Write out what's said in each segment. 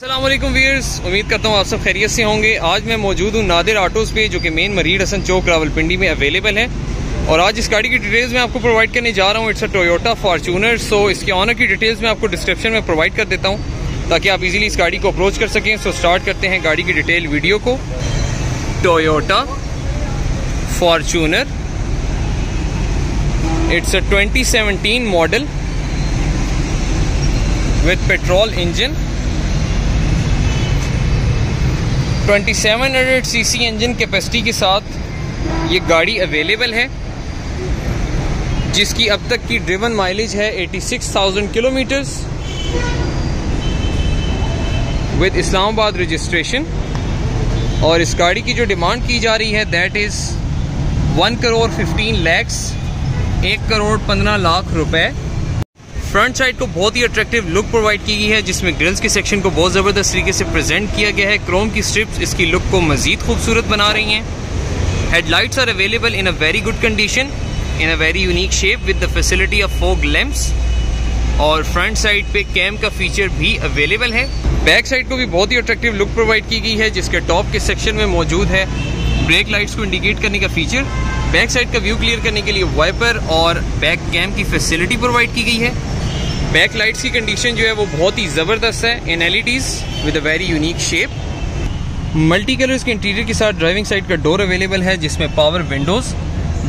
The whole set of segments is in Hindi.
अल्लाम वीयर्स उम्मीद करता हूँ आप सब खैरियत से होंगे। आज मैं मौजूद हूँ नादिर ऑटोज़ पे, जो कि मेन मरीड हसन चौक रावलपिंडी में अवेलेबल है। और आज इस गाड़ी की डिटेल्स मैं आपको प्रोवाइड करने जा रहा हूँ। It's a Toyota Fortuner so इसके ऑनर की डिटेल्स मैं आपको डिस्क्रिप्शन में प्रोवाइड कर देता हूँ, ताकि आप इजीली इस गाड़ी को अप्रोच कर सकें। सो स्टार्ट करते हैं गाड़ी की डिटेल वीडियो को। Toyota Fortuner it's a 2017 model with petrol engine 2700 CC engine capacity के साथ ये गाड़ी अवेलेबल है जिसकी अब तक की ड्रिवन माइलेज है 86,000 किलोमीटर्स विद इस्लामाबाद रजिस्ट्रेशन और इस गाड़ी की जो डिमांड की जा रही है that is one crore fifteen lakhs एक करोड़ पंद्रह लाख रुपए। फ्रंट साइड को बहुत ही अट्रैक्टिव लुक प्रोवाइड की गई है, जिसमें ग्रिल्स के सेक्शन को बहुत ज़बरदस्त तरीके से प्रेजेंट किया गया है। क्रोम की स्ट्रिप्स इसकी लुक को मजीद खूबसूरत बना रही हैं। Headlights are available in a very good condition in a very unique shape with the facility of fog lamps और फ्रंट साइड पे कैम का फीचर भी अवेलेबल है। बैक साइड को भी बहुत ही अट्रैक्टिव लुक प्रोवाइड की गई है, जिसके टॉप के सेक्शन में मौजूद है। ब्रेक लाइट्स को इंडिकेट करने का फीचर बैक साइड का व्यू क्लियर करने के लिए वाइपर और बैक कैम की फैसिलिटी प्रोवाइड की गई है। बैक लाइट्स की कंडीशन जो है वो बहुत ही ज़बरदस्त है in L with a very unique shape multi colours के इंटीरियर के साथ ड्राइविंग साइड का डोर अवेलेबल है, जिसमें पावर विंडोज़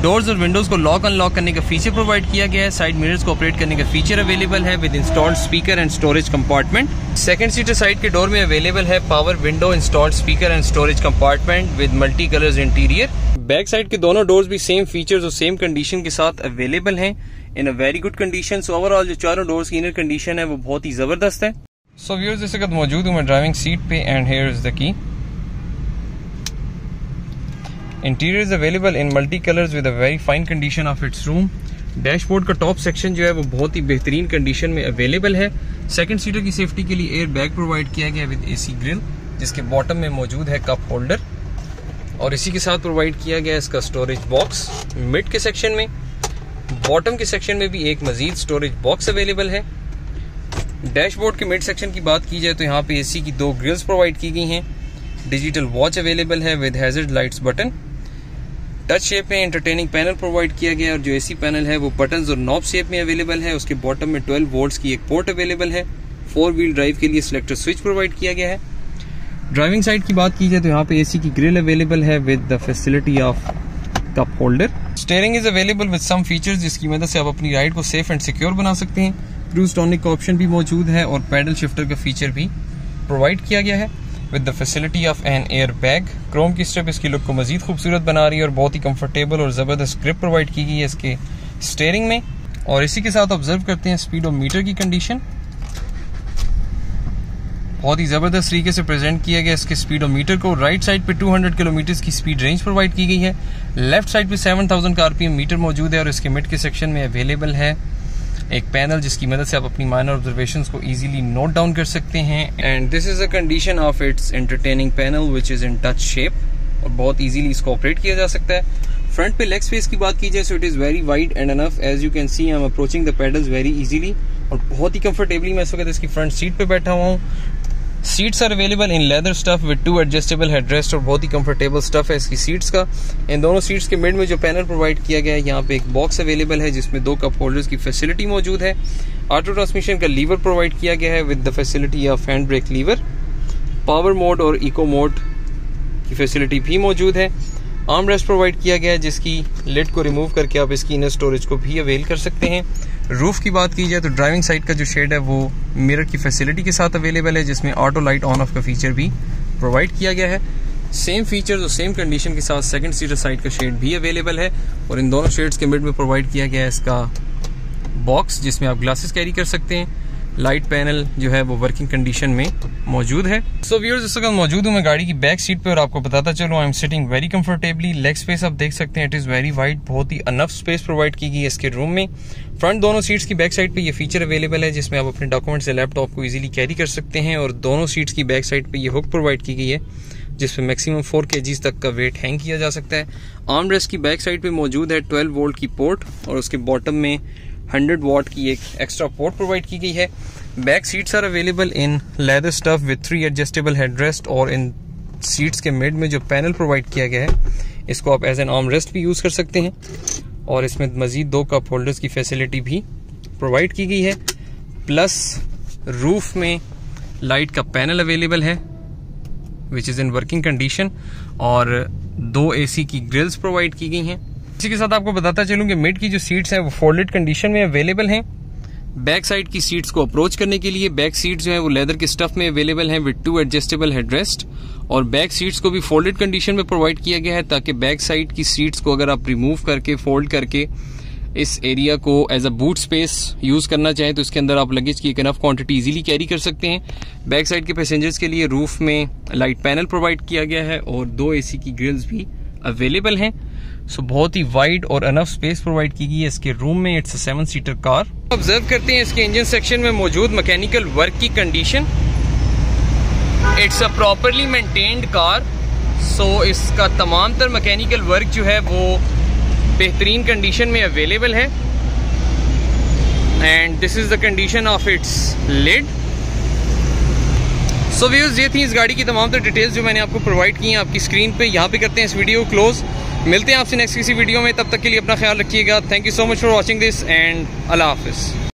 डोर्स और विंडोज़ को लॉक अनलॉक करने का फीचर प्रोवाइड किया गया है। साइड मिरर्स को ऑपरेट करने का फीचर अवेलेबल है with installed speaker and storage compartment second seater side के डोर में अवेलेबल है power window installed speaker and storage compartment with multi colours interior back side के दोनों डोर्स भी सेम फीचर्स और सेम कंडीशन के साथ अवेलेबल हैं। In a very good condition overall जो चारों डोर्स की इनर कंडीशन है, वो बहुत ही ज़बरदस्त है। सो व्यूअर्स इस वक्त मौजूद हूँ मैं ड्राइविंग सीट पे and here is the key interior is available in multi colours with a very fine condition of its room dashboard का टॉप सेक्शन जो है, वो बहुत ही बेहतरीन कंडीशन में अवेलेबल है। सेकंड सीटर की सेफ्टी के लिए एयर बैग प्रोवाइड किया गया विद एसी ग्रिल जिसके बॉटम में मौजूद है कप होल्डर और इसी के साथ प्रोवाइड किया गया इसका स्टोरेज बॉक्स मिड के सेक्शन में। बॉटम के सेक्शन में भी एक मजीद स्टोरेज बॉक्स अवेलेबल है। डैशबोर्ड के मिड सेक्शन की बात की जाए तो यहाँ पे एसी की दो ग्रिल्स प्रोवाइड की गई हैं। डिजिटल वॉच अवेलेबल है with hazard lights button touch shape में एंटरटेनिंग पैनल प्रोवाइड किया गया और जो एसी पैनल है वो बटन और नॉब शेप में अवेलेबल है। उसके बॉटम में 12 वोल्ट्स की एक पोर्ट अवेलेबल है। फोर व्हील ड्राइव के लिए सिलेक्टर स्विच प्रोवाइड किया गया है। ड्राइविंग साइड की बात की जाए तो यहाँ पे एसी की ग्रिल अवेलेबल है with the facility of cup holder steering is available with some features जिसकी मदद से आप अपनी राइड को सेफ़ एंड सिक्योर बना सकते हैं। क्रूज टॉनिक का ऑप्शन भी मौजूद है और पैडल शिफ्टर का फीचर भी प्रोवाइड किया गया है। With the facility of an air bag chrome की स्ट्रिप इसकी लुक को मजीद खूबसूरत बना रही है और बहुत ही कंफर्टेबल और ज़बरदस्त ग्रिप प्रोवाइड की गई है इसके स्टेयरिंग में। और इसी के साथ ऑब्ज़र्व करते हैं स्पीड और मीटर की कंडीशन बहुत ही ज़बरदस्त तरीके से प्रेजेंट किया गया इसके स्पीडोमीटर को। राइट साइड पे 200 किलोमीटर की स्पीड रेंज प्रोवाइड की गई है। लेफ़्ट साइड पे 7000 का आरपीएम मीटर मौजूद है और इसके मिड के सेक्शन में अवेलेबल है एक पैनल जिसकी मदद से आप अपनी माइनर ऑब्जर्वेशन को इजीली नोट डाउन कर सकते हैं। And this is a condition of its entertaining panel which is in touch shape और बहुत इजीली इसको ऑपरेट किया जा सकता है। फ्रंट पे लेग स्पेस की बात की जाए so it is very wide and enough as you can see I am approaching the pedals very easily और बहुत ही कंफर्टेबली मैं इस वक्त इसकी फ्रंट सीट पे बैठा हुआ हूँ। Seats are available in leather stuff with two adjustable headrest और बहुत ही कंफर्टेबल स्टफ़ है इसकी सीट्स का। इन दोनों सीट्स के मिड में जो पैनल प्रोवाइड किया गया है, यहाँ पे एक बॉक्स अवेलेबल है जिसमें दो कप होल्डर्स की फैसिलिटी मौजूद है। ऑटो ट्रांसमिशन का लीवर प्रोवाइड किया गया है with the facility of hand brake lever power mode और इको मोड की फैसिलिटी भी मौजूद है। आर्म रेस्ट प्रोवाइड किया गया है जिसकी लेट को रिमूव करके आप इसकी इनर स्टोरेज को भी अवेल कर सकते हैं। रूफ की बात की जाए तो ड्राइविंग साइड का जो शेड है वो मिरर की फैसिलिटी के साथ अवेलेबल है, जिसमें ऑटो लाइट ऑन ऑफ़ का फीचर भी प्रोवाइड किया गया है। सेम फीचर और सेम कंडीशन के साथ सेकंड सीटर साइड का शेड भी अवेलेबल है और इन दोनों शेड्स के मिड में प्रोवाइड किया गया है इसका बॉक्स जिसमें आप ग्लासेस कैरी कर सकते हैं। लाइट पैनल जो है वो वर्किंग कंडीशन में मौजूद है। सो व्यूअर्स इस वक्त मौजूद हूँ मैं गाड़ी की बैक सीट पे और आपको बताता चलो I am sitting very comfortably leg space आप देख सकते हैं इट इज़ वेरी वाइड बहुत ही अनफ स्पेस प्रोवाइड की गई है इसके रूम में। फ्रंट दोनों सीट्स की बैक साइड पे ये फीचर अवेलेबल है, जिसमें आप अपने डॉक्यूमेंट्स या लैपटॉप को इजीली कैरी कर सकते हैं और दोनों सीट्स की बैक साइड पे ये हुक प्रोवाइड की गई है जिसमें मैक्सिमम फोर के तक का वेट हैंग किया जा सकता है। आर्म रेस्ट की बैक साइड पे मौजूद है 12 वोल्ट की पोर्ट और उसके बॉटम में 100 वॉट की एक एक्स्ट्रा पोर्ट प्रोवाइड की गई है। Back seats are available in leather stuff with three adjustable headrest और इन सीट्स के मिड में जो पैनल प्रोवाइड किया गया है, इसको आप एज एन आर्म रेस्ट भी यूज़ कर सकते हैं। और इसमें मजीद दो कप होल्डर्स की फैसिलिटी भी प्रोवाइड की गई है। प्लस रूफ में लाइट का पैनल अवेलेबल है which is in working condition और दो एसी की ग्रिल्स प्रोवाइड की गई हैं। इसी के साथ आपको बताता चलूँ कि मिड की जो सीट्स हैं, वो फोल्डेड कंडीशन में अवेलेबल हैं। बैक साइड की सीट्स को अप्रोच करने के लिए बैक सीट जो है, वो लेदर के स्टफ़ में अवेलेबल हैं विद टू एडजस्टेबल हेडरेस्ट और बैक सीट्स को भी फोल्डेड कंडीशन में प्रोवाइड किया गया है ताकि बैक साइड की सीट्स को अगर आप रिमूव करके फोल्ड करके इस एरिया को as a boot space use करना चाहें तो इसके अंदर आप लगेज की एक इनफ क्वांटिटी इजीली कैरी कर सकते हैं। बैक साइड के पैसेंजर्स के लिए रूफ में लाइट पैनल प्रोवाइड किया गया है और दो एसी की ग्रिल्स भी अवेलेबल हैं। सो बहुत ही वाइड और अनफ स्पेस प्रोवाइड की गई है इसके रूम में. It's seven seater car observe करते हैं इसके इंजन सेक्शन में मौजूद मैकेनिकल वर्क की condition it's a properly maintained car so इसका तमाम तर मैकेनिकल वर्क जो है वो बेहतरीन कंडीशन में अवेलेबल है. And this is the condition of its lid so views ये थी इस गाड़ी की तमाम तर डिटेल्स जो मैंने आपको प्रोवाइड की हैं आपकी स्क्रीन पे. यहाँ पे करते हैं इस वीडियो क्लोज मिलते हैं आपसे नेक्स्ट किसी वीडियो में, तब तक के लिए अपना ख्याल रखिएगा। Thank you so much for watching this and अल्लाह हाफिज़